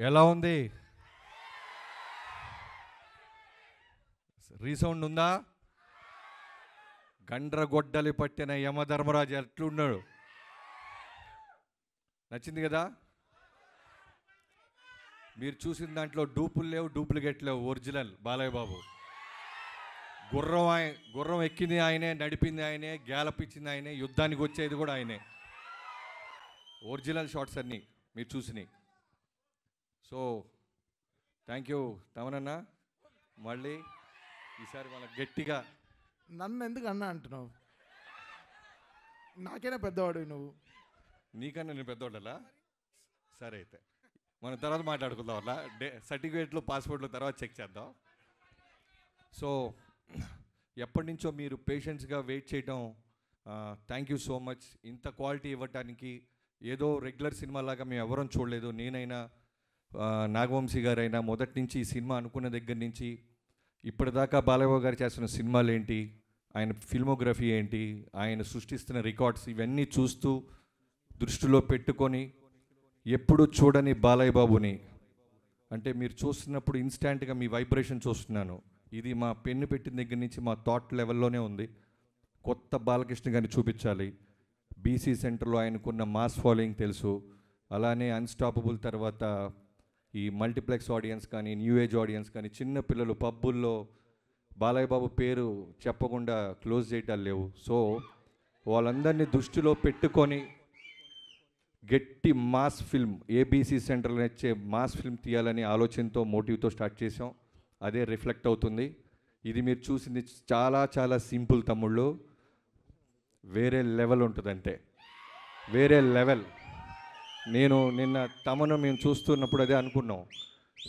ఎలా ఉంది? రీసౌండ్ ఉందా? గండ్రగొడ్డలి పట్టిన యమధర్మరాజు ఎట్లున్నాడు? నచ్చింది కదా? మీరు చూసిన దాంట్లో డూపులు లేవు డూప్లికేట్ లేవు ఒరిజినల్ బాలయ్య బాబు. గుర్రం ఆయన గుర్రం ఎక్కింది ఆయనే నడిపింది ఆయనే గ్యాలపించింది ఆయనే యుద్ధానికి వచ్చేది కూడా ఆయనే. ఒరిజినల్ షాట్స్ అన్నీ మీరు చూసినాయి సో థ్యాంక్ యూ తమనన్న. మళ్ళీ ఈసారి వాళ్ళ గట్టిగా. నన్ను ఎందుకు అన్నా అంటున్నావు? నాకైనా పెద్దవాడు నువ్వు. నీకన్నా నేను పెద్దోళ్ళలా? సరే అయితే. మనం తర్వాత మాట్లాడుకుందాం అలా డే సర్టిఫికేట్లు పాస్పోర్ట్లు తర్వాత చెక్ చేద్దాం. సో ఎప్పటి నుంచో మీరు పేషెంట్స్గా వెయిట్ చేయటం థ్యాంక్ యూ సో మచ్ ఇంత క్వాలిటీ ఇవ్వటానికి ఏదో రెగ్యులర్ సినిమా లాగా మేము ఎవరం చూడలేదు. నేనైనా నాగవంశీ గారైనా మొదటి నుంచి ఈ సినిమా అనుకున్న దగ్గర నుంచి ఇప్పటిదాకా బాలయ్య గారు చేస్తున్న సినిమాలు ఏంటి ఆయన ఫిల్మోగ్రఫీ ఏంటి? ఆయన సృష్టిస్తున్న రికార్డ్స్ ఇవన్నీ చూస్తూ దృష్టిలో పెట్టుకొని ఎప్పుడు చూడని బాలయ్య బాబుని. అంటే మీరు చూస్తున్నప్పుడు ఇన్స్టాంట్గా మీ వైబ్రేషన్ చూస్తున్నాను. ఇది మా పెన్ను పెట్టిన దగ్గర నుంచి మా థాట్ లెవెల్లోనే ఉంది. కొత్త బాలకృష్ణ గారిని చూపించాలి. బీసీ సెంటర్లో ఆయనకున్న మాస్ ఫాలోయింగ్ తెలుసు. అలానే అన్స్టాపబుల్ తర్వాత ఈ మల్టీప్లెక్స్ ఆడియన్స్ కానీ న్యూ ఏజ్ ఆడియన్స్ కానీ చిన్న పిల్లలు పబ్బుల్లో బాలయ్య బాబు పేరు చెప్పకుండా క్లోజ్ చేయటాలు లేవు. సో వాళ్ళందరినీ దృష్టిలో పెట్టుకొని గట్టి మాస్ ఫిల్మ్ ఏబీసీ సెంటర్లో ఇచ్చే మాస్ ఫిల్మ్ తీయాలని ఆలోచనతో మోటివ్తో స్టార్ట్ చేసాం అదే రిఫ్లెక్ట్ అవుతుంది. ఇది మీరు చూసింది చాలా చాలా సింపుల్ తమ్ముళ్ళు. వేరే లెవెల్ ఉంటుంది అంతే వేరే లెవెల్. నేను నిన్న తమను మేము చూస్తున్నప్పుడు అదే అనుకున్నాం.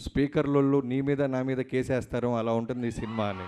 స్పీకర్లలో నీ మీద నా మీద కేసేస్తారు అలా ఉంటుంది ఈ సినిమా అని.